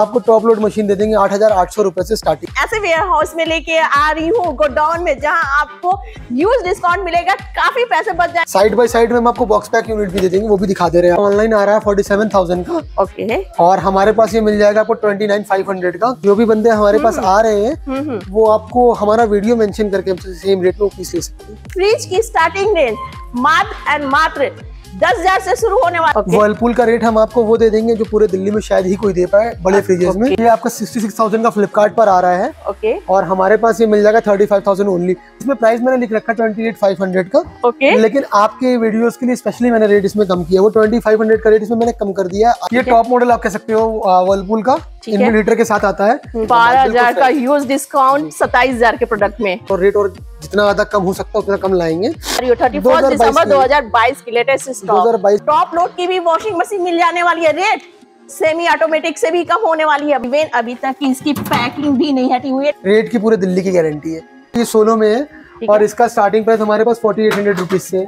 आपको top load machine दे देंगे आठ हज़ार आठ सौ रुपए से स्टार्टिंग ऐसे वेयर हाउस में लेके आ रही हूँ गोडाउन में जहाँ आपको यूज़ डिस्काउंट मिलेगा काफ़ी पैसे बच जाए। साइड बाय साइड में हम आपको बॉक्स पैक यूनिट भी दे देंगे वो भी दिखा दे रहे हैं। ऑनलाइन आ रहा है फोर्टी सेवन थाउज़ेंड का। ओके और हमारे पास ये मिल जाएगा आपको ट्वेंटी नाइन फाइव हंड्रेड का। जो भी बंदे हमारे पास आ रहे हैं हम्म वो आपको हमारा वीडियो मेंशन करके सेम रेट में पीस ले सकते हैं। फ्रिज की स्टार्टिंग रेंज मात्र एंड मात्र दस हज़ार से शुरू होने वाला। Okay. वर्लपूल का रेट हम आपको वो दे देंगे जो पूरे दिल्ली में शायद ही कोई दे पाए बड़े फ्रिजेस में। ये आपका सिक्सटी सिक्स थाउज़ेंड का फ्लिपकार्ट पर आ रहा है। ओके और हमारे पास ये मिल जाएगा थर्टी फाइव थाउज़ेंड ओनली इसमें प्राइस मैंने लिख रखा ट्वेंटी एट फाइव हंड्रेड का। ओके लेकिन आपके वीडियोस के लिए स्पेशली मैंने रेट इसमें कम किया। वो ट्वेंटी फाइव हंड्रेड का रेट इसमें मैंने कम कर दिया। ये टॉप मॉडल आप कह सकते हो वर्लपूल का। इनवर्टर के साथ आता है। बारह हज़ार का यूज़ डिस्काउंट सत्ताईस हज़ार के प्रोडक्ट में। और रेट और जितना ज़्यादा कम हो सकता है उतना कम लाएँगे। थर्टी 2022 दिसंबर की। 2022 की लेटेस्ट स्टॉक 2022 टॉप लोड की भी वॉशिंग मशीन मिल जाने वाली है रेट सेमी ऑटोमेटिक से भी कम होने वाली है। इवन अभी तक इसकी पैकिंग भी नहीं हटी हुई है। रेट की पूरे दिल्ली की गारंटी है। ये सोलो में है और। इसका स्टार्टिंग प्राइस हमारे पास फोर्टी एट हंड्रेड रुपीज़ से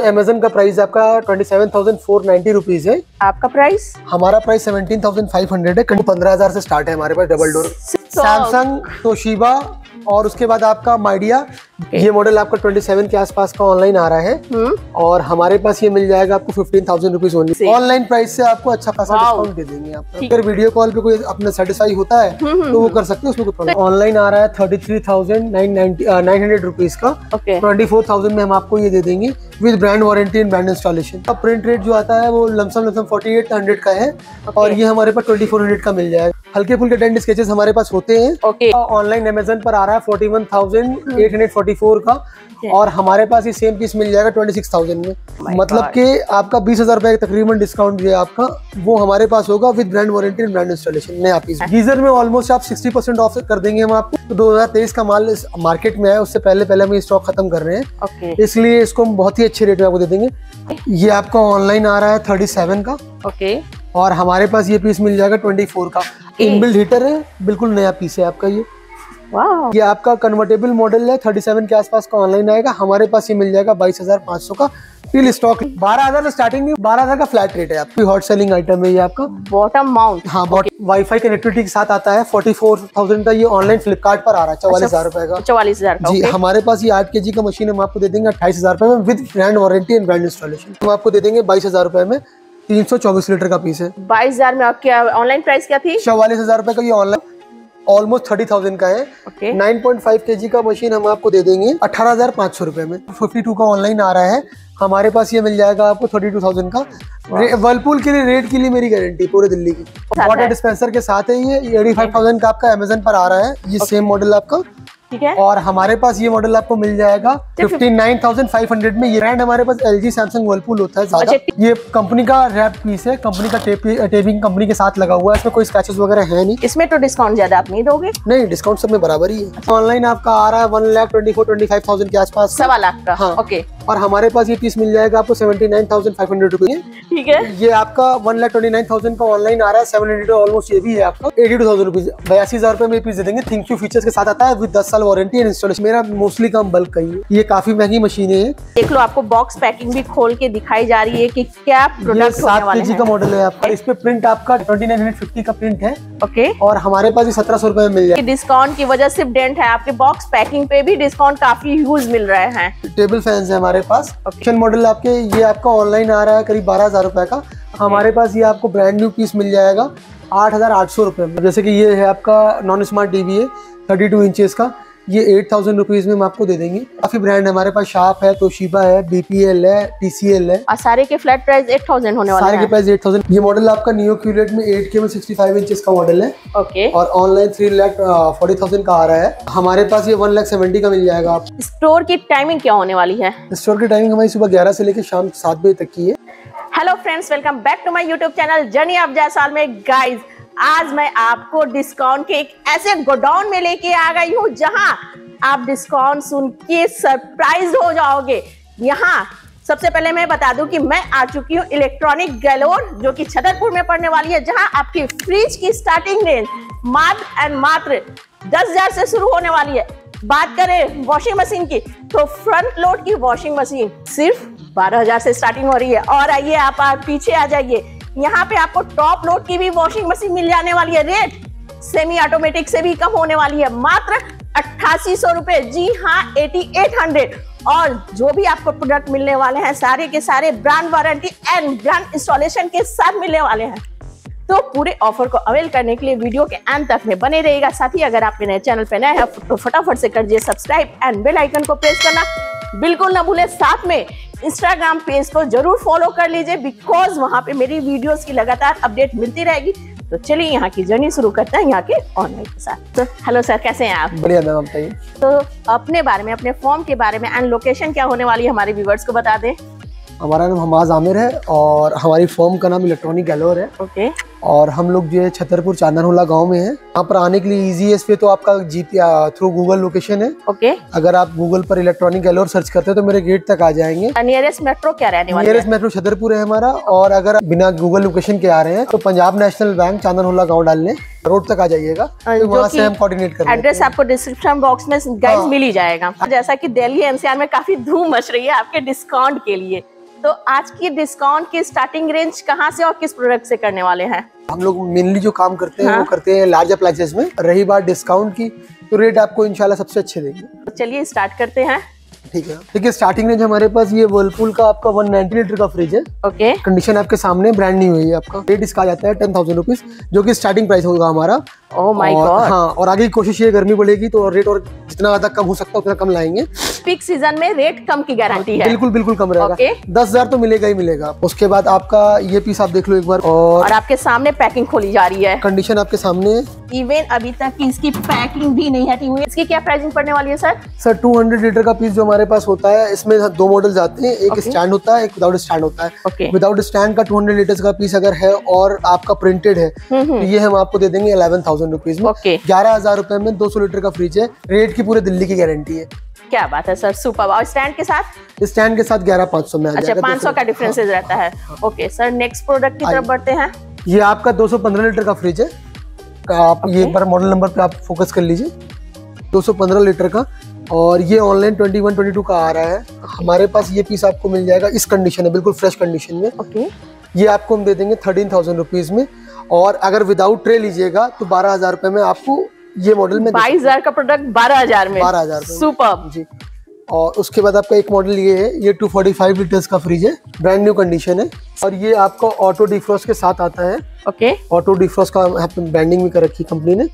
अमेजन का प्राइस आपका twenty seven thousand four ninety rupees है। आपका प्राइस हमारा price seventeen thousand five hundred है। पंद्रह हज़ार से स्टार्ट है हमारे पास डबल डोर सैमसंग तोशिबा और उसके बाद आपका माइडिया ये मॉडल आपका 27 के आसपास का ऑनलाइन आ रहा है। हम्म। और हमारे पास ये मिल जाएगा आपको fifteen thousand rupees only online price से आपको अच्छा खासा डिस्काउंट दे देंगे आपको ठीक। अगर वीडियो कॉल पे कोई अपना सेटिस्फाई होता है तो वो कर सकते हैं उसमें कोई प्रॉब्लम ऑनलाइन आ रहा है thirty three thousand nine nine hundred rupees का। ट्वेंटी फोर थाउज़ेंड में हम आपको ये दे देंगे with brand warranty and brand installation अब प्रिंट रेट जो आता है वो lump sum lump sum forty eight hundred का है। और ये हमारे पास ट्वेंटी फोर हंड्रेड का मिल जाएगा। हल्के फुल्के टेंट स्केचेस हमारे पास होते हैं। ओके ऑनलाइन अमेजन पर आ रहा है forty one thousand eight hundred forty four का। और हमारे पास ये सेम पीस मिल जाएगा ट्वेंटी सिक्स थाउज़ेंड में। My मतलब कि आपका बीस हज़ार रुपए तकरीबन डिस्काउंट जो है आपका वो हमारे पास होगा with brand warranty and brand installation नया पीस गीजर में ऑलमोस्ट आप सिक्सटी परसेंट ऑफ़ कर देंगे हम आपको। तो दो हज़ार तेईस का माल मार्केट में है उससे पहले पहले हम स्टॉक खत्म कर रहे हैं। इसलिए इसको हम बहुत ही अच्छे रेट में आपको दे देंगे। ये आपका ऑनलाइन आ रहा है थर्टी सेवन का। ओके और हमारे पास ये पीस मिल जाएगा ट्वेंटी फोर का इनबिल्ड हीटर है बिल्कुल नया पीस है आपका ये। ये आपका कन्वर्टेबल मॉडल है 37 के आसपास का ऑनलाइन आएगा हमारे पास ये मिल जाएगा बाईस हज़ार पाँच सौ का टिल स्टॉक बारह हज़ार स्टार्टिंग में बारह हज़ार का फ्लैट रेट है आपकी। हॉट सेलिंग आइटम है ये आपका। बॉटम माउंट हाँ बॉट वाईफाई कनेक्टिविटी के साथ आता है फोर्टी फोर थाउज़ेंड का ये ऑनलाइन फ्लिपकार्ट पर आ रहा है चौवालीस हज़ार रुपए का। चौवालीस हज़ार जी हमारे पास ये आठ के जी का मशीन हम आपको दे देंगे अट्ठाईस हज़ार रुपए में with brand warranty and brand installation हम आपको दे देंगे बाईस हज़ार रुपए में तीन सौ चौबीस लीटर का पीस है। बाईस हज़ार में आपकी ऑनलाइन प्राइस क्या थी? चौवालीस हज़ार रूपए का ये ऑनलाइन ऑलमोस्ट थर्टी थाउज़ेंड का है। Nine point five K G का मशीन हम आपको दे देंगे अठारह हज़ार पाँच सौ रूपए में। 52 का ऑनलाइन आ रहा है। हमारे पास ये मिल जाएगा आपको 32,000 का। वर्लपूल के लिए रेट के लिए मेरी गारंटी पूरे दिल्ली की। वाटर डिस्पेंसर के साथ है ये एटी फाइव थाउज़ेंड का आपका अमेजन पर आ रहा है। ये सेम मॉडल आपका। ठीक है। और हमारे पास ये मॉडल आपको मिल जाएगा fifty nine thousand five hundred में। ये ब्रांड हमारे पास एल जी सैमसंग वर्लपूल होता है ज़्यादा। ये कंपनी का रैप पीस है। कंपनी का टेप टेपिंग कंपनी के साथ लगा हुआ है। इसमें कोई स्क्रैचेस वगैरह है नहीं। इसमें तो डिस्काउंट ज़्यादा आप नहीं दोगे? नहीं डिस्काउंट सब में बराबर ही है। ऑनलाइन आपका आ रहा है one lakh twenty four twenty five thousand के आसपास। सवा लाख का। हाँ। ओके और हमारे पास ये पीस मिल जाएगा आपको seventy nine thousand five hundred rupees ठीक है। ये आपका one lakh twenty nine thousand का ऑनलाइन आ रहा है सेवन हंड्रेड ऑलमोस्ट ये भी है आपका एटी टू थाउज़ेंड रुपीज़ बयासी हज़ार रुपए में पीस दे देंगे थिंक यू फीचर्स के साथ आता है विद दस साल वारंटी एंड इंस्टॉलेशन मेरा मोस्टली काम बल्क का ही है। ये काफ़ी महँगी मशीनें हैं। देख लो आपको बॉक्स पैकिंग भी खोल के दिखाई जा रही है कि क्या प्रोडक्ट सात के हैं। का मॉडल है आपका। इस पे प्रिंट आपका ट्वेंटी नाइन हंड्रेड फिफ्टी का प्रिंट है। ओके और हमारे पास ये सत्रह सौ रुपए में मिल जाएगा डिस्काउंट की वजह से डेंट है। आपके बॉक्स पैकिंग पे भी डिस्काउंट काफ़ी यूज़ मिल रहे हैं। टेबल फैंस है हमारे पास। Okay. मॉडल आपके, ये आपका ऑनलाइन आ रहा है करीब बारह हज़ार रुपये का हमारे पास ये आपको ब्रांड न्यू पीस मिल जाएगा, आठ हज़ार आठ सौ रुपये में जैसे कि ये है आपका नॉन स्मार्ट टी वी है थर्टी टू इंचज़ का ये एट थाउज़ेंड रुपीज़ में हम आपको दे देंगे। काफ़ी ब्रांड हमारे पास शार्प है तोशिबा है बीपीएल है टीसीएल है। और सारे के फ्लैट प्राइस एट थाउज़ेंड होने वाले सारे के प्राइस एट थाउज़ेंड ये मॉडल आपका नियो क्यूलेट में एट के में सिक्सटी फाइव इंचेस का मॉडल है। ओके और online three lakh forty thousand का आ रहा है। हमारे पास ये वन लाख सेवेंटी का मिल जाएगा आप। स्टोर की टाइमिंग क्या होने वाली है? स्टोर की टाइमिंग हमारी सुबह ग्यारह से लेकर शाम सात बजे तक की है। Hello friends welcome back to my YouTube channel journey of Jaisal में गाइस आज मैं आपको डिस्काउंट के एक ऐसे गोडाउन में लेके आ गई हूँ जहाँ आप डिस्काउंट सुन के सरप्राइज़ हो जाओगे। यहाँ सबसे पहले मैं बता दूँ कि मैं आ चुकी हूँ इलेक्ट्रॉनिक गैलोर जो कि छतरपुर में पड़ने वाली है जहाँ आपकी फ्रिज की स्टार्टिंग रेंज मात्र एंड मात्र दस हज़ार से शुरू होने वाली है। बात करें वॉशिंग मशीन की तो फ्रंट लोड की वॉशिंग मशीन सिर्फ़ बारह हज़ार से स्टार्टिंग हो रही है। और आइए आप, आप पीछे आ जाइए। यहाँ पे आपको टॉप लोड की भी वॉशिंग मशीन मिल जाने वाली है। रेट सेमी ऑटोमेटिक से भी कम होने वाली है। मात्र अट्ठासी सौ रुपए। जी हाँ एटी एट हंड्रेड और जो भी आपको प्रोडक्ट मिलने वाले हैं, सारे के सारे brand warranty and brand installation के साथ मिलने वाले हैं। तो पूरे ऑफ़र को अवेल करने के लिए वीडियो के अंत तक में बने रहेगा साथ ही अगर आप मेरे चैनल पर नए हैं तो फटाफट से कर दिए सब्सक्राइब एंड बेल आइकन को प्रेस करना। बिल्कुल ना भूले साथ में इंस्टाग्राम पेज को ज़रूर फॉलो कर लीजिए बिकॉज़ वहाँ पे मेरी वीडियोस की लगातार अपडेट मिलती रहेगी। तो चलिए यहाँ की जर्नी शुरू करते हैं यहाँ के ऑनलाइन के साथ। तो हेलो सर कैसे हैं आप? बढ़िया मैम बताइए। तो अपने बारे में अपने फॉर्म के बारे में एंड लोकेशन क्या होने वाली है हमारे व्यूवर्स को बता दें। हमारा नाम हमाज आमिर है और हमारी फॉर्म का नाम इलेक्ट्रॉनिक गैलोर है। ओके। और हम लोग जो है छतरपुर चांदनहोला गाँव में है। यहाँ पर आने के लिए इजी है इस पे तो आपका जीपी थ्रू गूगल लोकेशन है। ओके। अगर आप गूगल पर इलेक्ट्रॉनिक गैलोर सर्च करते हो तो मेरे गेट तक आ जाएँगे। नियरेस्ट मेट्रो क्या रहने वाली है? नियरेस्ट मेट्रो छतरपुर है हमारा। और अगर बिना गूगल लोकेशन के आ रहे हैं तो पंजाब नेशनल बैंक चांदनहोला गाँव डालने। रोड तक आ जाइएगा। तो वहाँ से हम कोऑर्डिनेट कर एड्रेस आपको डिस्क्रिप्शन बॉक्स में गाइड हाँ। मिल ही जाएगा। जैसा की दिल्ली एनसीआर में काफ़ी धूम मच रही है आपके डिस्काउंट के लिए। तो आज की डिस्काउंट की स्टार्टिंग रेंज कहाँ से और किस प्रोडक्ट से करने वाले हैं? हम लोग मेनली जो काम करते हैं हाँ। वो करते हैं लार्ज अप्लाइजेस में। रही बात डिस्काउंट की तो रेट आपको इंशाल्लाह सबसे अच्छे देंगे। तो चलिए स्टार्ट करते हैं। ठीक है। देखिए स्टार्टिंग रेंज हमारे पास ये वर्लपूल का आपका 190 लीटर का फ्रिज है। ओके कंडीशन आपके सामने ब्रांड न्यू है आपका। रेट इसका जाता है टेन थाउज़ेंड रुपीज़ जो कि स्टार्टिंग प्राइस होगा हमारा। माय और गॉड हाँ और आगे की कोशिश ये गर्मी बढ़ेगी तो रेट और जितना ज़्यादा कम हो सकता है उतना कम लाएँगे। पीक सीज़न में रेट कम की गारंटी है। बिल्कुल बिल्कुल कम रहेगा। दस हज़ार तो मिलेगा ही मिलेगा। उसके बाद आपका ये पीस आप देख लो एक बार और और आपके सामने पैकिंग खोली जा रही है। कंडीशन आपके सामने। इवन अभी तक इसकी पैकिंग भी नहीं हटी हुई। है इसकी क्या प्राइसिंग पड़ने वाली है सर सर 200 लीटर का पीस जो हमारे पास होता है इसमें दो मॉडल आते हैं एक। स्टैंड होता है एक विदाउट स्टैंड होता है। विदाउट स्टैंड का 200 लीटर का पीस अगर है और आपका प्रिंटेड है तो ये हम आपको दे देंगे इलेवन थाउज़ेंड रुपीज़ में। ग्यारह हज़ार रुपए में 200 लीटर का फ्रिज है रेट की पूरे दिल्ली की गारंटी है। क्या बात है सर सुपर और स्टैंड के साथ? स्टैंड के साथ ग्यारह पाँच सौ में अच्छा पाँच सौ का डिफरेंसेस रहता है। ओके सर नेक्स्ट प्रोडक्ट की तरफ़ बढ़ते हैं। ये आपका 215 लीटर का फ्रिज है। आप ये एक बार मॉडल नंबर पे आप फोकस कर लीजिए। 215 लीटर का और ये ऑनलाइन 21 22 का आ रहा है। हमारे पास ये पीस आपको मिल जाएगा इस कंडीशन है बिल्कुल फ्रेश कंडीशन में। ओके ये आपको हम दे देंगे थर्टीन थाउज़ेंड रुपीज़ में। और अगर विदाउट ट्रे लीजिएगा तो बारह हज़ार रुपए में आपको ये मॉडल में बाईस हज़ार का प्रोडक्ट बारह हज़ार में। बारह हज़ार सुपर जी। और उसके बाद आपका एक मॉडल ये है ये 245 लीटर्स का फ्रिज है। ब्रांड न्यू कंडीशन है। और ये आपका ऑटो डिफ्रॉस्ट के साथ आता है। ओके ऑटो डिफ्रॉस्ट का ब्रांडिंग भी कर रखी कंपनी ने।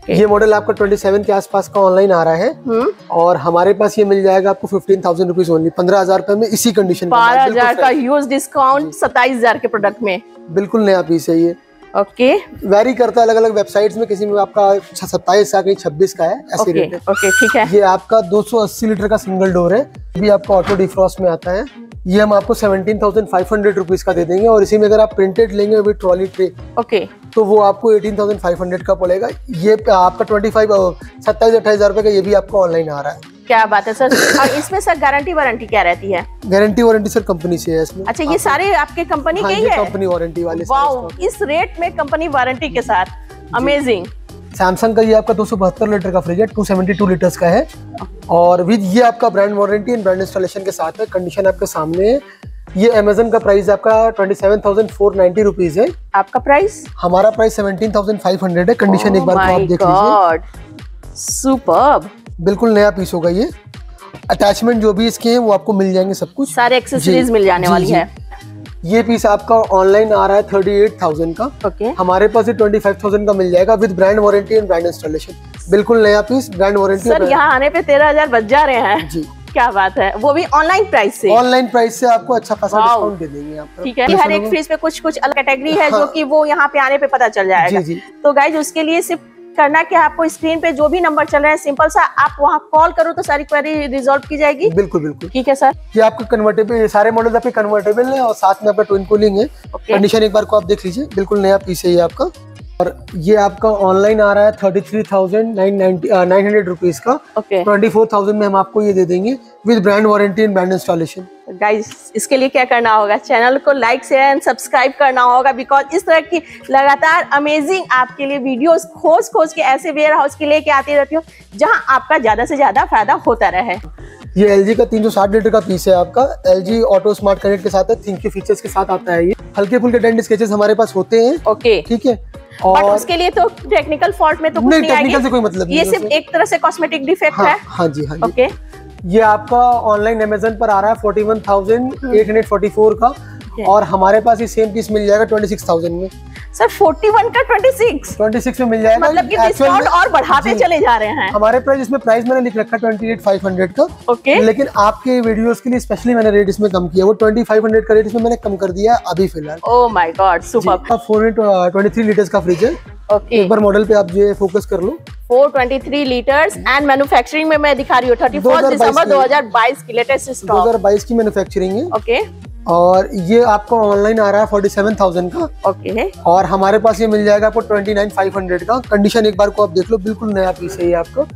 Okay. ये मॉडल आपका 27 के आसपास का ऑनलाइन आ रहा है। हम्म। और हमारे पास ये मिल जाएगा आपको फिफ्टीन थाउज़ेंड रुपीज़ ओनली पंद्रह हज़ार रुपए में इसी कंडीशन बारह हज़ार का यूज़ डिस्काउंट सत्ताईस हज़ार के प्रोडक्ट में। बिल्कुल नया पीस है ये। ओके। वेरी करता है अलग अलग वेबसाइट्स में किसी में आपका सत्ताईस का कहीं छब्बीस का है ऐसे ओके रेट है। ओके ठीक है। ये आपका 280 लीटर का सिंगल डोर है ये भी आपका ऑटो डिफ्रॉस्ट में आता है। ये हम आपको seventeen thousand five hundred rupees का दे देंगे और इसी में अगर आप प्रिंटेड लेंगे विद ट्रॉली ट्रे ओके। तो वो आपको एटीन थाउज़ेंड फाइव हंड्रेड का पड़ेगा। ये आपका ट्वेंटी फाइव सत्ताईस अट्ठाईस हज़ार का ये भी आपको ऑनलाइन आ रहा है। क्या बात है सर? और इसमें सर गारंटी वारंटी क्या रहती है? गारंटी वारंटी सर कंपनी से है इसमें। अच्छा ये सारे आपके कंपनी हाँ के ही है? कंपनी वारंटी वाले वाओ इस रेट में कंपनी वारंटी के साथ। अमेजिंग सैमसंग का ये आपका दो सौ बहत्तर लीटर का फ्रिज है 272 लीटर्स का है। और विद ये आपका brand warranty and brand installation के साथ है कंडीशन आपके सामने है। ये अमेजन का प्राइस आपका twenty seven thousand four ninety rupees है। आपका प्राइस हमारा price seventeen thousand five hundred है। कंडीशन Oh एक बार आप देख लीजिए। सुपर्ब बिल्कुल नया पीस होगा ये। अटैचमेंट जो भी इसके हैं वो आपको मिल जाएँगे सब कुछ। सारे एक्सेसरीज मिल जाने जी, वाली जी। है। ये पीस आपका ऑनलाइन आ रहा है थर्टी एट थाउज़ेंड का। ओके। हमारे पास ये ट्वेंटी फाइव थाउज़ेंड का मिल जाएगा with brand warranty and brand installation बिल्कुल नया पीस ब्रांड वारंटी सर यहाँ आने पे तेरह हज़ार बच जा रहे हैं। जी। क्या बात है। वो भी ऑनलाइन प्राइस से। ऑनलाइन प्राइस से आपको अच्छा खासा डिस्काउंट दे देंगे आपको ठीक है। हर एक फ्रिज पे कुछ कुछ अलग कैटेगरी है जो हाँ। कि वो यहाँ पे आने पे पता चल जाएगा। जी, जी। तो गाइज़ उसके लिए सिर्फ़ करना क्या आपको स्क्रीन पे जो भी नंबर चल रहा है सिंपल सा आप वहाँ कॉल करो तो सारी क्वेरी रिजोल्व की जाएगी। बिल्कुल बिल्कुल। ठीक है सर? ये आपका कन्वर्टेबल ये सारे मॉडल आपके कन्वर्टेबल है और साथ में आपका ट्विन कूलिंग है। कंडीशन एक बार को आप देख लीजिए। बिल्कुल नया पीस है ये आपका। और ये आपका ऑनलाइन आ रहा है thirty three thousand nine ninety nine hundred rupees का। ट्वेंटी फोर थाउज़ेंड में हम आपको ये दे देंगे with brand warranty and brand installation guys इसके लिए क्या करना होगा? चैनल को लाइक शेयर एंड सब्सक्राइब करना होगा बिकॉज़ इस तरह की लगातार अमेजिंग आपके लिए वीडियोस खोज खोज के ऐसे वेयर हाउस के लेके आती रहती हूँ जहाँ आपका ज़्यादा से ज़्यादा फ़ायदा होता रहे। ये एलजी का 360 लीटर का पीस है आपका। L G auto smart connect के साथ है थिंक के फीचर्स के साथ आता है ये। हल्के फुल्के डेंट स्केचेस हमारे पास होते हैं। ओके ठीक है? बट और उसके लिए तो टेक्निकल फॉल्ट में तो कुछ नहीं, नहीं आएगी। से कोई मतलब ये नहीं सिर्फ़ एक तरह से कॉस्मेटिक डिफेक्ट हाँ है। हाँ जी हाँ जी। ओके ये आपका ऑनलाइन अमेजन पर आ रहा है forty one thousand eight hundred forty four का और हमारे पास ये सेम पीस मिल जाएगा ट्वेंटी सिक्स थाउज़ेंड में। सर 41 का 26 ट्वेंटी सिक्स में मिल जाएगा। मतलब कि डिस्काउंट और बढ़ाते चले जा रहे हैं। हमारे प्राइस इसमें प्राइस मैंने लिख रखा ट्वेंटी एट फाइव हंड्रेड का। ओके लेकिन आपके वीडियोस के लिए स्पेशली मैंने रेट इसमें कम किया। वो ट्वेंटी फाइव हंड्रेड का रेट इसमें मैंने कम कर दिया अभी फ़िलहाल। ओ my god super four twenty three litres का फ्रिज है। ओके एक बार मॉडल पे आप जो फोकस कर लो। 423 लीटर्स एंड मैन्युफैक्चरिंग में मैं दिखा रही हूँ 31 2022 दिसंबर की। 2022 की लेटेस्ट स्टॉक 2022 की मैन्युफैक्चरिंग है। ओके और ये आपको ऑनलाइन आ रहा है फोर्टी सेवन थाउज़ेंड का। Okay okay. और हमारे पास ये मिल जाएगा आपको ट्वेंटी नाइन फाइव हंड्रेड का। कंडीशन एक बार को आप देख लो बिल्कुल नया पीस है ये आपको।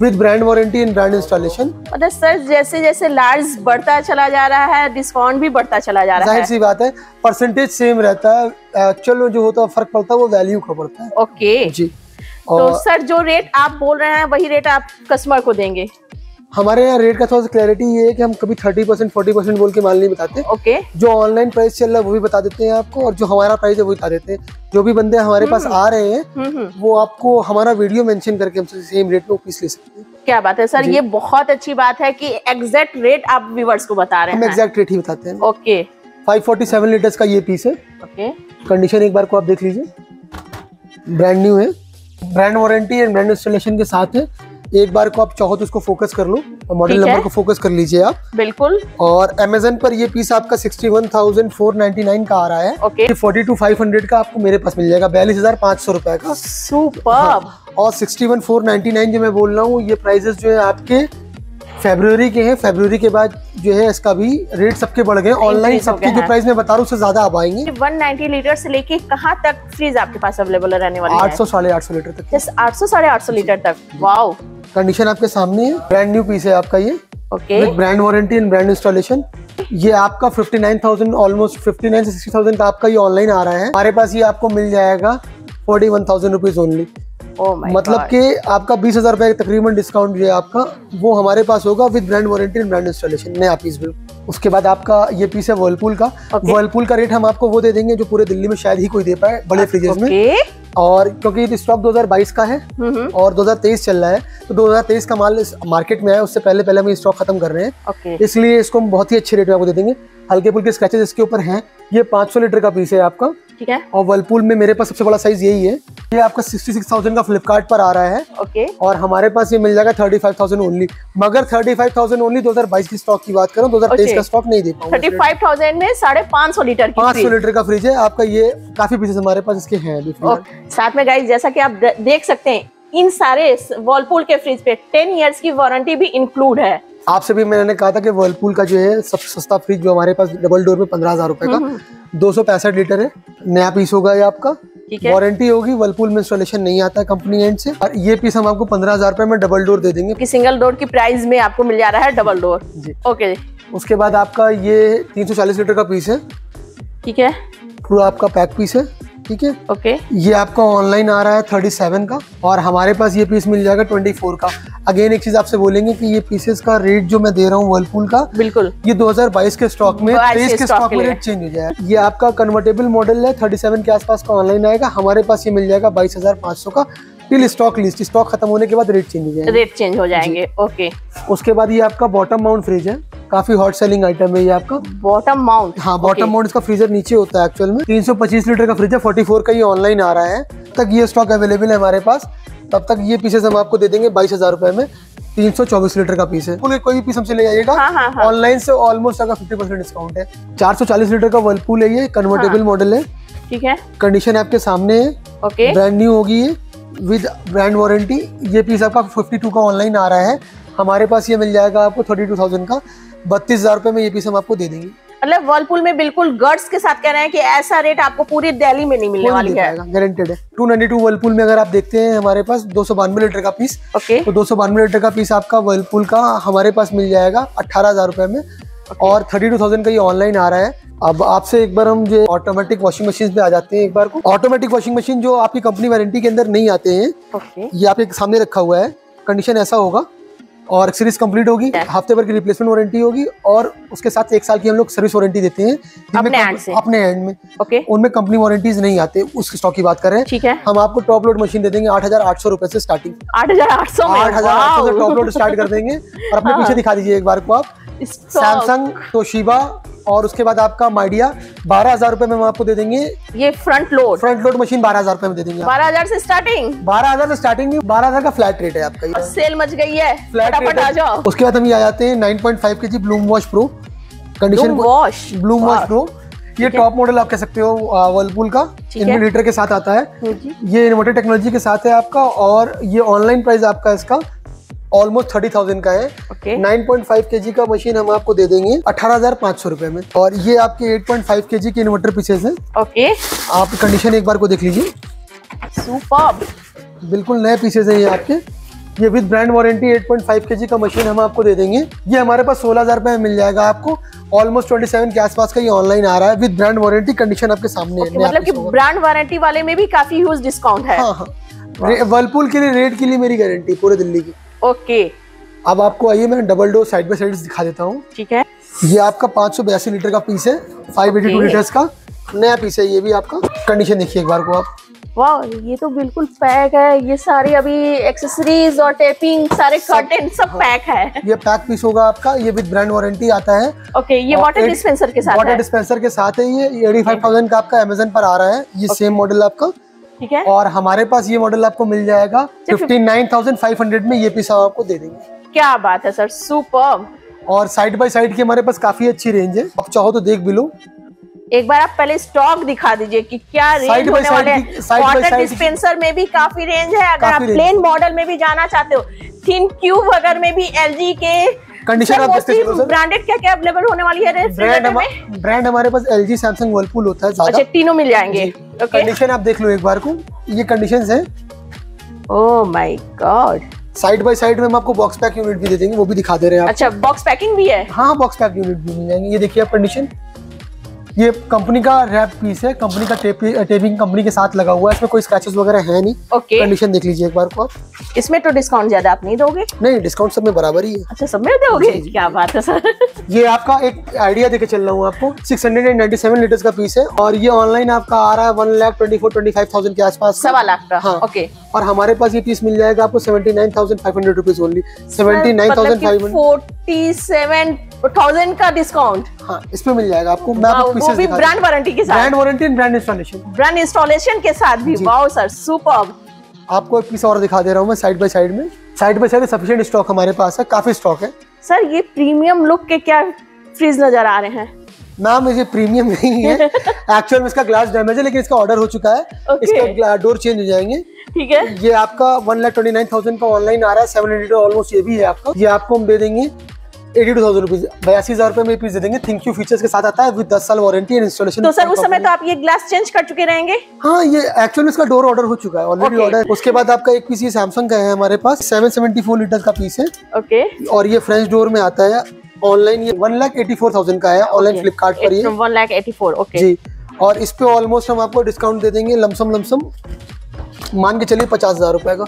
With brand warranty and brand installation मतलब सर जैसे जैसे लार्ज बढ़ता चला जा रहा है डिस्काउंट भी बढ़ता चला जा रहा ज़ाहिर है। सी बात है परसेंटेज सेम रहता है। एक्चुअल में जो होता है फ़र्क पड़ता है वो वैल्यू का पड़ता है। Okay okay. जी। तो सर जो रेट आप बोल रहे हैं वही रेट आप कस्टमर को देंगे। हमारे यहाँ रेट का थोड़ा सा क्लैरिटी ये है कि हम कभी थर्टी परसेंट फोर्टी परसेंट बोल के माल नहीं बताते। ओके जो ऑनलाइन प्राइस चल रहा है वो भी बता देते हैं आपको और जो हमारा प्राइस है वो बता देते हैं। जो भी बंदे हमारे पास आ रहे हैं हम्म हम्म। वो आपको हमारा वीडियो मेंशन करके हमसे सेम रेट में पीस ले सकते हैं। क्या बात है सर ये बहुत अच्छी बात है कि एग्जैक्ट रेट आप व्यूवर्स को बता रहे हम हैं। एग्जैक्ट रेट ही बताते हैं। ओके 547 लीटर्स का ये पीस है। ओके कंडीशन एक बार को आप देख लीजिए। ब्रांड न्यू है। Brand warranty and brand installation के साथ है एक बार को आप चाहो तो उसको फोकस कर लो और मॉडल। नंबर को फोकस कर लीजिए आप। बिल्कुल। और अमेजन पर ये पीस आपका 61,499 का आ रहा है। Okay okay. 42,500 का आपको मेरे पास मिल जाएगा बयालीस हज़ार पाँच सौ रुपए का। सुपर हाँ, और 61,499 जो मैं बोल रहा हूँ ये प्राइजेस जो है आपके फेब्रुवरी के हैं। फेब्रुवरी के बाद जो है इसका भी रेट सबके बढ़ गए। ऑनलाइन सबके जो प्राइस मैं बता रहा हूँ उससे ज़्यादा आप आएँगे। 190 लीटर से लेके कहाँ तक फ्रीज आपके पास अवेलेबल रहने वाली आठ है सौ साढ़े आठ सौ लीटर तक। जस्ट 800 साढ़े आठ सौ लीटर तक। वाओ कंडीशन आपके सामने है। ब्रांड न्यू पीस है आपका ये। Okay brand warranty and brand installation ये आपका 59,000 ऑलमोस्ट 59 से 60,000 का आपका ये ऑनलाइन आ रहा है। हमारे पास ये आपको मिल जाएगा 41,000 रुपीज़ ओनली ओ मतलब कि आपका बीस हज़ार रुपए तकरीबन डिस्काउंट जो है आपका वो हमारे पास होगा with brand warranty and brand installation नया पीस बिल उसके बाद आपका ये पीस है वर्लपूल का। Okay. वर्लपूल का रेट हम आपको वो दे देंगे जो पूरे दिल्ली में शायद ही कोई दे पाए बड़े फ्रिजेस में। और क्योंकि स्टॉक 2022 का है और 2023 चल रहा है तो 2023 का माल इस मार्केट में आया उससे पहले पहले हम स्टॉक खत्म कर रहे हैं। ओके इसलिए इसको हम बहुत ही अच्छे रेट में आपको दे देंगे। हल्के फुल्के स्क्रैचेस इसके ऊपर हैं। ये 500 लीटर का पीस है आपका। ठीक है? और वर्लपूल में मेरे पास सबसे बड़ा साइज़ यही है। ये आपका 66,000 का फ्लिपकार्ट पर आ रहा है। Okay okay. और हमारे पास ये मिल जाएगा 35,000 ओनली मगर 35,000 ओनली 2022 की स्टॉक की बात करूँ 2023 Okay. का स्टॉक नहीं दे पाऊँगा। थर्टी फाइव थाउज़ेंड में साढ़े पाँच सौ लीटर की पाँच सौ लीटर का फ्रिज है। आपका ये काफ़ी पीसेस हमारे पास इसके हैं साथ में गाइस जैसा कि आप देख सकते हैं इन सारे वॉलपूल के फ्रिज पे टेन इयर्स की वारंटी भी इंक्लूड है। आपसे भी मैंने कहा था कि वर्लपूल का जो है सबसे सस्ता फ्रिज जो हमारे पास डबल डोर में पंद्रह हज़ार रुपए का दो सौ पैंसठ लीटर है। नया पीस होगा ये आपका। वारंटी होगी वर्लपूल में इंस्टॉलेशन नहीं आता है कंपनी एंड से। और ये पीस हम आपको पंद्रह हज़ार रुपए में डबल डोर दे देंगे। सिंगल डोर की प्राइस में आपको मिल जा रहा है डबल डोर जी। ओके उसके बाद आपका ये 340 लीटर का पीस है। ठीक है। पूरा आपका पैक पीस है। ठीक है? ओके ये आपका ऑनलाइन आ रहा है 37 का और हमारे पास ये पीस मिल जाएगा 24 का। अगेन एक चीज़ आपसे बोलेंगे कि ये पीसेस का रेट जो मैं दे रहा हूँ वर्लपूल का बिल्कुल। ये 2022 के स्टॉक में तेईस के स्टॉक में रेट चेंज हो जाएगा। ये आपका कन्वर्टेबल मॉडल है 37 के आसपास का ऑनलाइन आएगा। हमारे पास ये मिल जाएगा बाईस हज़ार पाँच सौ का। टिल स्टॉक लिस्ट स्टॉक खत्म होने के बाद रेट चेंज हो जाएगा। रेट चेंज हो जाएँगे। ओके उसके बाद ये आपका बॉटम माउंट फ्रिज है। काफ़ी हॉट सेलिंग आइटम है ये आपका। बॉटम माउंट हाँ बॉटम माउंट इसका फ्रीजर नीचे होता है एक्चुअल में। 325 लीटर का फ्रिज है 44 का ये ऑनलाइन आ रहा है। तक ये स्टॉक अवेलेबल है हमारे पास। तब तक ये पीसेस हम आपको दे देंगे बाईस हज़ार रुपए में। 324 लीटर का पीस है। कोई कोई भी पीस हमसे ले जाइएगा हाँ, हाँ, हाँ। ऑनलाइन से ऑलमोस्ट अगर 50 परसेंट डिस्काउंट है। 440 लीटर का वर्लपूल है ये कन्वर्टेबल हाँ। मॉडल है। ठीक है। कंडीशन आपके सामने है। ओके ब्रांड न्यू होगी ये। विद ब्रांड वारंटी ये पीस आपका 52 का ऑनलाइन आ रहा है। हमारे पास ये मिल जाएगा आपको 32,000 का। बत्तीस हज़ार रुपए में ये पीस हम आपको दे देंगे। मतलब वर्लपूल में बिल्कुल गर्ड्स के साथ कह रहे हैं कि ऐसा रेट आपको पूरी दिल्ली में नहीं मिलने वाली है। गारंटेड है। 292 वर्लपूल में अगर आप देखते हैं हमारे पास दो सौ बानवे लीटर का पीस ओके तो दो सौ बानवे लीटर का पीस आपका वर्लपूल का हमारे पास मिल जाएगा अट्ठारह हज़ार रुपए में। Okay. और थर्टी टू थाउज़ेंड का ये ऑनलाइन आ रहा है। अब आपसे एक बार हम जो ऑटोमेटिक वॉशिंग मशीन पे आ जाते हैं एक बार को। ऑटोमेटिक वॉशिंग मशीन जो आपकी कंपनी वारंटी के अंदर नहीं आते हैं ये आपके सामने रखा हुआ है। कंडीशन ऐसा होगा और सीरीज़ कंप्लीट होगी हफ़्ते भर की रिप्लेसमेंट वारंटी होगी और उसके साथ एक साल की हम लोग सर्विस वारंटी देते हैं अपने एंड से? अपने एंड में। ओके उनमें कंपनी वारंटीज नहीं आते उस स्टॉक की बात कर रहे हैं। ठीक है। हम आपको टॉप लोड मशीन दे देंगे आठ हज़ार आठ सौ रुपए से स्टार्टिंग आठ हज़ार आठ सौ आठ हज़ार आठ सौ टॉप लोड स्टार्ट कर देंगे। और अपने हाँ। पीछे दिखा दीजिए एक बार को आप। सैमसंग तोशिबा और उसके बाद आपका माइडिया बारह हज़ार रुपए में हम आपको दे देंगे। ये front load front load machine बारह हज़ार रुपए में दे देंगे बारह हज़ार से स्टार्टिंग बारह हज़ार से स्टार्टिंग बारह हज़ार का फ्लैट रेट है आपका ये। सेल मच गई है। फ्लैट फटाफट आ जाओ। उसके बाद हम ये आ जाते हैं 9.5 KG Bloom Wash Pro condition Wash, Bloom Wash Pro ये टॉप मॉडल आप कह सकते हो वर्लपूल का। इन्वर्टर के साथ आता है। ये इन्वर्टर टेक्नोलॉजी के साथ है आपका और ये ऑनलाइन प्राइस आपका इसका ऑलमोस्ट थर्टी थाउज़ेंड का है। ओके 9.5 केजी का मशीन हम आपको दे देंगे अठारह हज़ार पाँच सौ रुपए में। और ये आपके 8.5 केजी के जी के इन्वर्टर पीसेस हैं। ओके आप कंडीशन एक बार को देख लीजिए। सुपर बिल्कुल नए पीसेस हैं ये आपके। ये विद ब्रांड वारंटी 8.5 केजी का मशीन हम आपको दे देंगे। ये हमारे पास सोलह हज़ार रुपए में मिल जाएगा आपको। ऑलमोस्ट 27 के आसपास का ये ऑनलाइन आ रहा है। विद ब्रांड वारंटी कंडीशन आपके सामने है। मतलब कि ब्रांड वारंटी वाले में भी काफ़ी ह्यूज डिस्काउंट है। हाँ हाँ। वर्लपूल के लिए रेट के लिए मेरी गारंटी पूरे दिल्ली की। ओके। अब आपको आइए मैं double door side by side दिखा देता हूँ। ठीक है। ये आपका पाँच सौ बयासी लीटर का पीस है फाइव एटी टू. लीटर्स का। नया पीस है ये भी आपका। कंडीशन देखिए एक बार को आप। वाह ये तो बिल्कुल पैक है। ये सारी अभी एक्सेसरीज और टेपिंग सारे कर्टेन सब सब पैक है। ये पैक पीस होगा आपका ये विद ब्रांड वारंटी आता है। ओके ये वाटर डिस्पेंसर के साथ वाटर डिस्पेंसर के साथ है ये। एटी फाइव थाउज़ेंड का आपका अमेजन पर आ रहा है। ये सेम मॉडल आपका। ठीक है? और हमारे पास ये मॉडल आपको मिल जाएगा fifty nine thousand five hundred में ये पीस हम आपको दे देंगे। क्या बात है सर सुपर और साइड बाय साइड की हमारे पास काफ़ी अच्छी रेंज है। आप चाहो तो देख भी लो। एक बार आप पहले स्टॉक दिखा दीजिए कि क्या रेंज होने वाले हैं। वाटर डिस्पेंसर में भी काफ़ी रेंज है। अगर आप प्लेन मॉडल में भी जाना चाहते हो थिन क्यूब अगर में भी एलजी के Condition आप देखते चलो ब्रांडेड क्या क्या अवेलेबल होने वाली है ब्रांड हमारे ब्रांड हमारे पास एल जी सैमसंग वर्लपूल होता है अच्छा तीनों मिल जाएँगे। कंडीशन आप देख लो एक बार को। ये कंडीशन है। ओह my god side by side में हम आपको बॉक्स पैक यूनिट भी दे देंगे वो भी दिखा दे रहे हैं अच्छा बॉक्स पैकिंग भी है? हाँ बॉक्स पैक यूनिट भी मिल जाएँगे। ये देखिए आप कंडीशन ये कंपनी का रैप पीस है कंपनी का टेप टेपिंग कंपनी के साथ लगा हुआ है इसमें कोई स्क्रैचेस वगैरह है नहीं। Okay okay. कंडीशन देख लीजिए एक बार को आप। इसमें तो डिस्काउंट ज़्यादा आप नहीं दोगे? नहीं डिस्काउंट सब में बराबर ही है। अच्छा सब में दोगे? क्या बात है सर। ये आपका एक आइडिया देके चल रहा हूँ आपको। 697 लीटर्स का पीस है और ये ऑनलाइन आपका आ रहा है one lakh twenty four twenty five thousand के आसपास। सवा लाख का हाँ। ओके और हमारे पास ये पीस मिल जाएगा आपको seventy nine thousand five hundred rupees only seventy nine thousand five hundred forty seven thousand का डिस्काउंट हाँ इसमें मिल जाएगा आपको। मैं आपको वो भी ब्रांड वारंटी के साथ। Brand warranty and brand installation brand installation के साथ भी। वाओ सर सुपर आपको एक पीस और दिखा दे रहा हूँ मैं साइड बाय साइड में। Side by side sufficient stock हमारे पास है काफ़ी स्टॉक है। सर ये प्रीमियम लुक के क्या फ्रिज नज़र आ रहे हैं? नाम मुझे प्रीमियम नहीं है। एक्चुअल में इसका ग्लास डैमेज है लेकिन इसका ऑर्डर हो चुका है। Okay. इसका डोर चेंज हो जाएँगे। ठीक है। ये आपका one lakh twenty nine thousand का ऑनलाइन आ रहा है सेवन हंड्रेड ऑलमोस्ट ये भी है आपका। ये आपको हम दे देंगे। एटी टू थाउज़ेंड रुपीज़ बयासी हज़ार रुपए में पीस दे देंगे। थिंक यू फीचर्स के साथ आता है विद दस साल वारंटी एंड इंस्टॉलेशन तो सर उस समय तो आप ये ग्लास चेंज कर चुके रहेंगे? हाँ ये एक्चुअल इसका डोर ऑर्डर हो चुका है ऑलरेडी Okay. ऑर्डर उसके बाद आपका एक पीस ये सैमसंग का है हमारे पास सेवन सेवेंटी फोर लीटर का पीस है। ओके और ये फ्रेंच डोर में आता है। ऑनलाइन ये one lakh eighty four thousand का है ऑनलाइन फ्लिपकार्ट पर ये। One lakh eighty four okay जी। और इस पे ऑलमोस्ट हम आपको डिस्काउंट दे देंगे लमसम लमसम मान के चलिए पचास हज़ार रुपए का।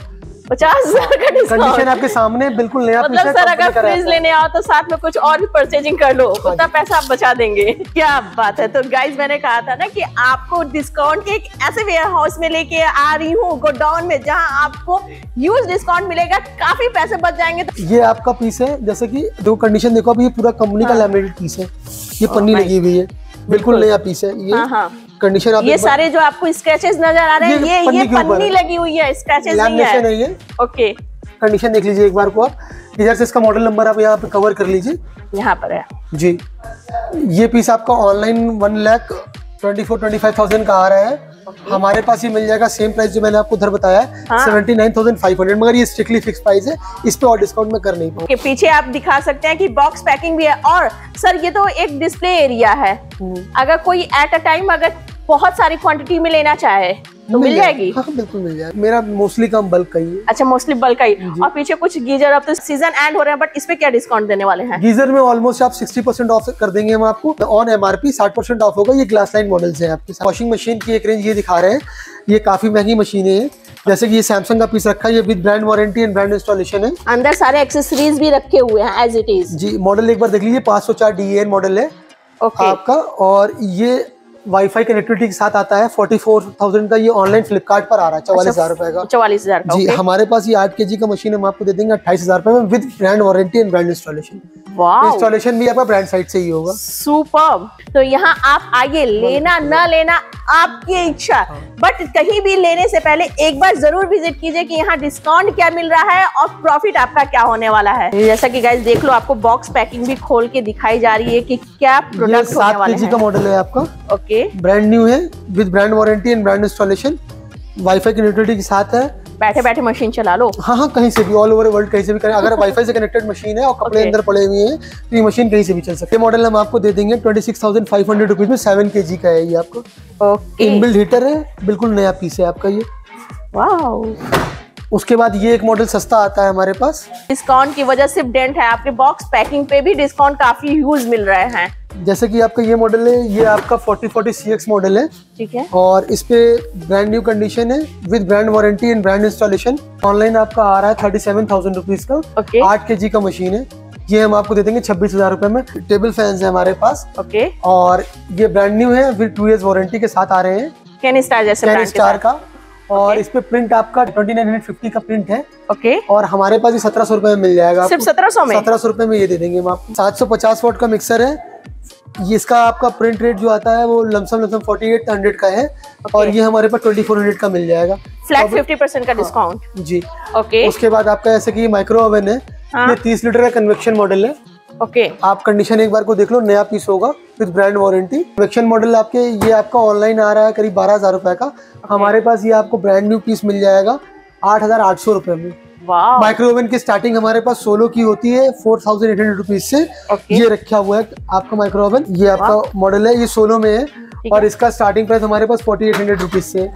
पचास हज़ार का कंडीशन आपके सामने बिल्कुल नया मतलब सर अगर फ्रिज लेने आओ तो साथ में कुछ और भी परचेजिंग कर लो उतना पैसा आप बचा देंगे। क्या बात है। तो गाइज़ मैंने कहा था ना कि आपको डिस्काउंट के एक ऐसे वेयर हाउस में लेके आ रही हूँ गोडाउन में जहाँ आपको यूज़ डिस्काउंट मिलेगा काफ़ी पैसे बच जाएँगे। ये आपका पीस है जैसे की दो कंडीशन देखो अभी ये पूरा कंपनी का हाँ। लैमिनेटेड पीस है। ये पन्नी लगी हुई है। बिल्कुल नया पीस है ये। हाँ हाँ। कंडीशन ये सारे जो आपको स्क्रैचेस नज़र आ रहे हैं ये ये पन्नी है। लगी हुई है स्क्रैचेस नहीं लैमिनेशन है। है। ये ओके कंडीशन देख लीजिए एक बार को आप। इधर से इसका मॉडल नंबर आप यहाँ पे कवर कर लीजिए। यहाँ पर है। जी। ये पीस आपका online one lakh twenty four twenty five thousand का आ रहा है। Okay. हमारे पास ये मिल जाएगा सेम प्राइस जो मैंने आपको उधर बताया हाँ। Seventy nine thousand five hundred मगर ये स्ट्रिक्टली फिक्स प्राइस है। इस पे और डिस्काउंट में कर नहीं पाऊँ। के पीछे आप दिखा सकते हैं कि बॉक्स पैकिंग भी है। और सर ये तो एक डिस्प्ले एरिया है। अगर कोई एट अ टाइम अगर बहुत सारी क्वांटिटी में लेना चाहे तो मिल जाएगी। हाँ बिल्कुल मिल जाएगी। मेरा मोस्टली काम बल्क का ही है। अच्छा मोस्टली बल्क का ही। और पीछे कुछ गीजर अब तो सीज़न एंड हो रहे हैं बट इस पे क्या डिस्काउंट देने वाले हैं? गीजर में ऑलमोस्ट आप 60 परसेंट ऑफ़ कर देंगे हम आपको। ऑन एमआरपी 60 परसेंट ऑफ़ होगा। ये ग्लास लाइन मॉडल्स है आपके साथ। वॉशिंग मशीन की एक रेंज ये दिखा रहे हैं। ये काफ़ी महँगी मशीन है। जैसे कि ये सैमसंग का पीस रखा है। ये with brand warranty and brand installation है। अंदर सारे एक्सेसरीज भी रखे हुए हैं as it is G model एक बार देख लीजिए। पाँच सौ चार डी मॉडल है ओके आपका। और ये वाईफाई कनेक्टिविटी के साथ आता है। फोर्टी फोर थाउज़ेंड का ये ऑनलाइन फ्लिपकार्ट पर आ रहा है चौवालीस हज़ार रुपए का। चौवालीस हज़ार जी okay. हमारे पास ये आठ के जी का मशीन हम आपको दे देंगे अट्ठाईस हज़ार रुपए में with brand warranty and brand installation installation भी आपका ब्रांड साइट से ही होगा। सुपर तो यहाँ आप आइए लेना न लेना आपकी इच्छा। हाँ। बट कहीं भी लेने से पहले एक बार ज़रूर विज़िट कीजिए कि यहाँ डिस्काउंट क्या मिल रहा है और प्रॉफिट आपका क्या होने वाला है। जैसा कि गाइज़ देख लो आपको बॉक्स पैकिंग भी खोल के दिखाई जा रही है कि क्या प्रोडक्ट होने वाला के का मॉडल है आपका। ओके ब्रांड न्यू है with brand warranty and brand installation wifi connectivity के साथ है। बैठे बैठे मशीन चला लो। हाँ हाँ कहीं से भी ऑल ओवर वर्ल्ड कहीं से भी करें। अगर वाईफाई से कनेक्टेड मशीन है और कपड़े Okay. अंदर पड़े हुए हैं तो ये मशीन कहीं से भी चल सकती है। मॉडल हम आपको दे देंगे twenty six thousand five hundred rupees में सेवन के जी का है ये आपको। ओके इनबिल्ड हीटर है बिल्कुल नया पीस है आपका ये। वाओ उसके बाद ये एक मॉडल सस्ता आता है हमारे पास। डिस्काउंट की वजह से डेंट है। आपके बॉक्स पैकिंग पे भी डिस्काउंट काफ़ी ह्यूज मिल रहे हैं। जैसे कि आपका ये मॉडल है ये आपका forty forty C X model है। ठीक है। और इस पे ब्रांड न्यू कंडीशन है with brand warranty and brand installation online आपका आ रहा है थर्टी सेवन थाउज़ेंड रुपीज़ का। आठ के जी का मशीन है। ये हम आपको दे देंगे छब्बीस हज़ार रुपए में। टेबल फैंस है हमारे पास। ओके और ये ब्रांड न्यू है विद टू इयर्स वारंटी के साथ आ रहे हैं। कैन स्टार जैसे कैन स्टार का। और इस पे प्रिंट आपका ट्वेंटी नाइन हंड्रेड फिफ्टी का प्रिंट है। ओके और हमारे पास ये सत्रह सौ रुपए में मिल जाएगा सिर्फ़ सत्रह सौ में? सत्रह सौ रुपए में ये दे देंगे हम आपको। सात सौ पचास वोट का मिक्सर है। ये इसका आपका प्रिंट रेट जो आता है वो lump sum lump sum forty eight hundred का है okay. और ये हमारे पास ट्वेंटी फोर हंड्रेड का मिल जाएगा फ्लैट फिफ्टी परसेंट का डिस्काउंट जी ओके okay. उसके बाद आपका ऐसे कि माइक्रो ओवन है हाँ। ये तीस लीटर का कन्वेक्शन मॉडल है ओके okay. आप कंडीशन एक बार को देख लो नया पीस होगा with brand warranty convection model आपके ये आपका ऑनलाइन आ रहा है करीब बारह हज़ार रुपए का हमारे पास ये आपको ब्रांड न्यू पीस मिल जाएगा आठ हज़ार आठ सौ रुपए में वाह माइक्रो ओवन की स्टार्टिंग हमारे पास सोलो की होती है four thousand eight hundred rupees से। Okay. ये रखा हुआ है आपका माइक्रो ओवन ये आपका मॉडल है ये सोलो में है। और इसका स्टार्टिंग प्राइस हमारे पास फोर्टी एट हंड्रेड रुपीज़ से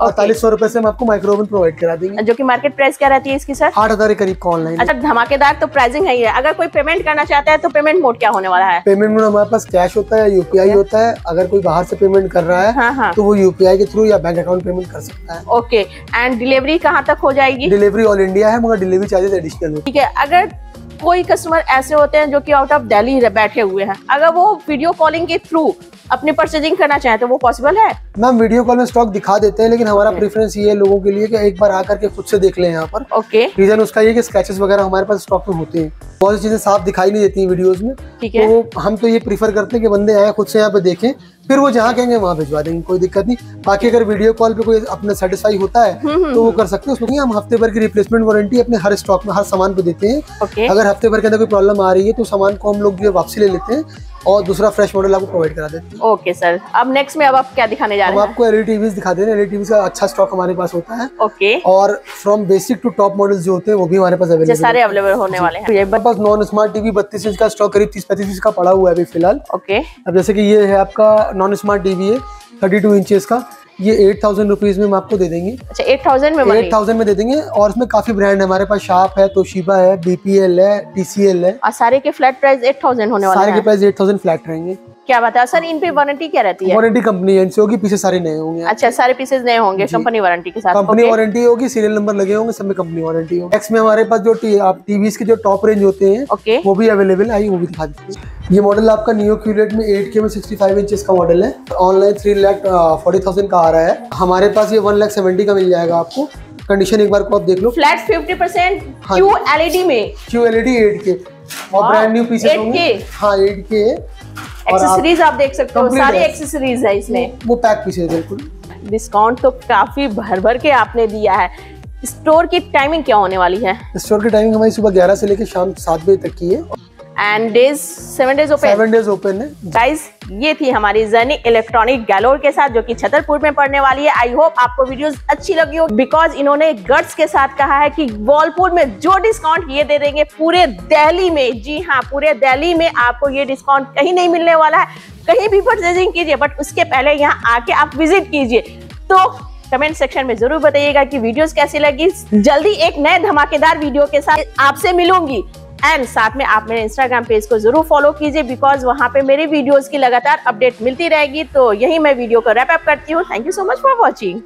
अड़तालीस सौ रुपए से हम आपको माइक्रो ओवन प्रोवाइड करा देंगे। जो कि मार्केट प्राइस क्या रहती है इसकी सर आठ हज़ार के करीब ऑनलाइन अच्छा धमाकेदार तो प्राइसिंग है ही है। अगर कोई पेमेंट करना चाहता है तो पेमेंट मोड क्या होने वाला है? पेमेंट मोड हमारे पास कैश होता है यूपीआई होता है। अगर कोई बाहर से पेमेंट कर रहा है हाँ हाँ। तो वो यूपीआई के थ्रू या बैंक अकाउंट पेमेंट कर सकता है। ओके एंड डिलीवरी कहाँ तक हो जाएगी? डिलीवरी ऑल इंडिया है मगर डिलीवरी चार्जेस एडिशनल ठीक है अगर कोई कस्टमर ऐसे होते हैं जो कि आउट ऑफ़ दिल्ली बैठे हुए हैं। अगर वो वीडियो कॉलिंग के थ्रू अपनी परचेजिंग करना चाहे तो वो पॉसिबल है? मैम वीडियो कॉल में स्टॉक दिखा देते हैं लेकिन हमारा प्रेफरेंस ये है लोगों के लिए कि एक बार आकर के खुद से देख ले यहाँ पर। ओके रीजन उसका ये कि स्केचेस वगैरह हमारे पास स्टॉक में होते हैं। बहुत सी चीज़ें साफ़ दिखाई नहीं देती हैं वीडियोस में। तो हम तो ये प्रीफर करते हैं कि बंदे आए खुद से यहाँ पे देखें फिर वो जहाँ कहेंगे वहाँ भिजवा देंगे कोई दिक्कत नहीं। बाकी अगर वीडियो कॉल पे कोई अपने सेटिस्फाई होता है हम्म, तो वो कर सकते हैं। उसमें हम हफ़्ते भर की रिप्लेसमेंट वारंटी अपने हर स्टॉक में हर सामान पे देते हैं। अगर हफ़्ते भर के अंदर कोई प्रॉब्लम आ रही है तो सामान को हम लोग जो है वापसी ले लेते हैं। और दूसरा फ्रेश मॉडल आपको प्रोवाइड करा देते हैं। ओके सर अब नेक्स्ट में अब आप क्या दिखाने जा रहे हैं? आपको एलईडी टीवी दिखा दे रहे हैं। एलई टीवी का अच्छा स्टॉक हमारे पास होता है। ओके और from basic to top model जो होते हैं वो भी हमारे पास अवेलेबल सारे अवेलेबल होने वाले हैं। हमारे पास नॉन स्मार्ट टीवी बत्तीस इंच का स्टॉक करीब तीस पैंतीस इंच का पड़ा हुआ है अभी फ़िलहाल। ओके अब जैसे की ये है आपका नॉन स्मार्ट टीवी है थर्टी टू इंचेस का। ये एट थाउज़ेंड रुपीज़ में हम आपको दे देंगे। अच्छा एट थाउज़ेंड में एट थाउज़ेंड में दे देंगे और इसमें काफ़ी ब्रांड है। हमारे पास शार्प है तोशिबा है बीपीएल है टीसीएल है। और सारे के फ्लैट प्राइस एट थाउज़ेंड होने वाले सारे के प्राइस एट थाउज़ेंड फ्लैट रहेंगे। क्या बात है? सर इन पे वारंटी क्या रहती है? वारंटी कंपनी है इनसे होगी पीछे सारे नए होंगे। अच्छा सारे पीसेस नए होंगे कंपनी वारंटी के साथ कंपनी वारंटी होगी सीरियल नंबर लगे होंगे सब में कंपनी वारंटी होगी। एक्स में हमारे पास जो आप टीवी के जो टॉप रेंज होते हैं ओके वो भी अवेलेबल है। वो भी दिखा देते हैं। ये मॉडल आपका नियो क्यूलेट में एट के में 65 इंचेस का मॉडल है। Online three lakh forty thousand का आ रहा है। हमारे पास ये वन लाख सेवेंटी का मिल जाएगा आपको। कंडीशन एक बार को आप देख लो। फ्लैट फिफ्टी परसेंट हाँ क्यू एलईडी में। Q L E D eight K और ब्रांड न्यू पीसेस 8K? होंगे। हाँ एट के है आप- एक्सेसरीज आप देख सकते हो। सारी एक्सेसरीज है इसमें। वो पैक पीसेस बिल्कुल। डिस्काउंट तो काफ़ी भर भर के आपने दिया है। स्टोर की टाइमिंग क्या होने वाली है? स्टोर की टाइमिंग हमारी सुबह ग्यारह से लेकर शाम सात बजे तक की है। And days seven days open seven days open है। गाइस ये थी हमारी जर्नी इलेक्ट्रॉनिक गैलोर के साथ जो कि छतरपुर में पड़ने वाली है। आई होप आपको वीडियोस अच्छी लगी हो बिकॉज़ इन्होंने गट्स के साथ कहा है कि वॉलपुर में जो डिस्काउंट ये दे देंगे पूरे दिल्ली में। जी हाँ पूरे दिल्ली में आपको ये डिस्काउंट कहीं नहीं मिलने वाला है। कहीं भी परचेजिंग कीजिए बट उसके पहले यहाँ आके आप विज़िट कीजिए। तो कमेंट सेक्शन में ज़रूर बताइएगा कि वीडियोस कैसी लगी। जल्दी एक नए धमाकेदार वीडियो के साथ आपसे मिलूँगी। एंड साथ में आप मेरे इंस्टाग्राम पेज को ज़रूर फॉलो कीजिए बिकॉज़ वहाँ पे मेरी वीडियोस की लगातार अपडेट मिलती रहेगी। तो यही मैं वीडियो को रैप अप करती हूँ। Thank you so much for watching